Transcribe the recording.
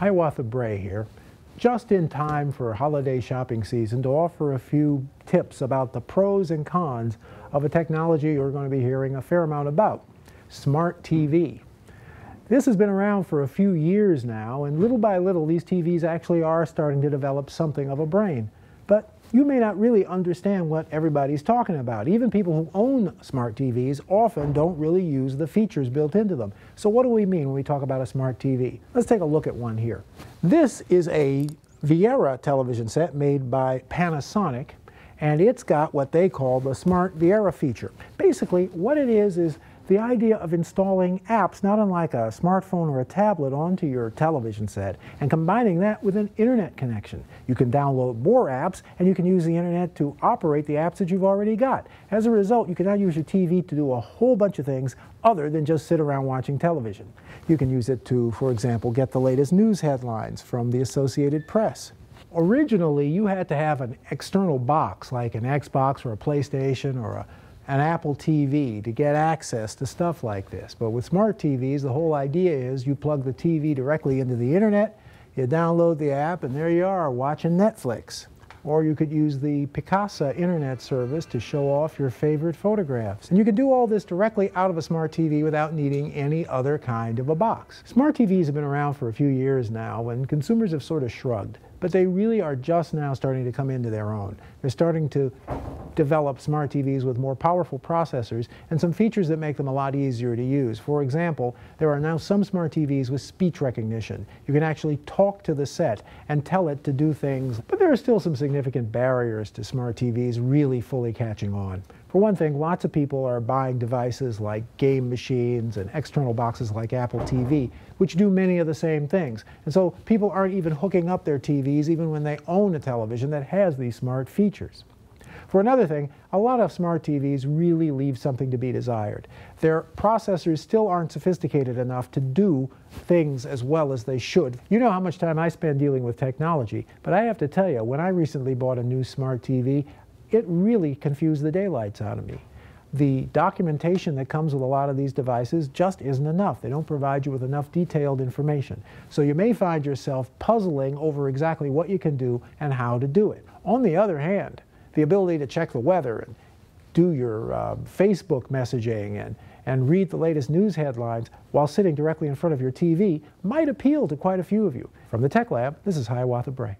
Hiawatha Bray here, just in time for holiday shopping season to offer a few tips about the pros and cons of a technology you're going to be hearing a fair amount about, smart TV. This has been around for a few years now, and little by little these TVs actually are starting to develop something of a brain. But you may not really understand what everybody's talking about. Even people who own smart TVs often don't really use the features built into them. So what do we mean when we talk about a smart TV? Let's take a look at one here. This is a Viera television set made by Panasonic and it's got what they call the Smart Viera feature. Basically, what it is is the idea of installing apps, not unlike a smartphone or a tablet, onto your television set and combining that with an internet connection. You can download more apps and you can use the internet to operate the apps that you've already got. As a result, you can now use your TV to do a whole bunch of things other than just sit around watching television. You can use it to, for example, get the latest news headlines from the Associated Press. Originally, you had to have an external box like an Xbox or a PlayStation or a an Apple TV to get access to stuff like this. But with smart TVs, the whole idea is you plug the TV directly into the internet, you download the app, and there you are watching Netflix. Or you could use the Picasa internet service to show off your favorite photographs. And you can do all this directly out of a smart TV without needing any other kind of a box. Smart TVs have been around for a few years now, and consumers have sort of shrugged. But they really are just now starting to come into their own. They're starting to develop smart TVs with more powerful processors and some features that make them a lot easier to use. For example, there are now some smart TVs with speech recognition. You can actually talk to the set and tell it to do things, but there are still some significant barriers to smart TVs really fully catching on. For one thing, lots of people are buying devices like game machines and external boxes like Apple TV, which do many of the same things. And so people aren't even hooking up their TVs even when they own a television that has these smart features. For another thing, a lot of smart TVs really leave something to be desired. Their processors still aren't sophisticated enough to do things as well as they should. You know how much time I spend dealing with technology, but I have to tell you, when I recently bought a new smart TV, it really confused the daylights out of me. The documentation that comes with a lot of these devices just isn't enough. They don't provide you with enough detailed information. So you may find yourself puzzling over exactly what you can do and how to do it. On the other hand, the ability to check the weather and do your uh, Facebook messaging and, and read the latest news headlines while sitting directly in front of your TV might appeal to quite a few of you. From the Tech Lab, this is Hiawatha Bray.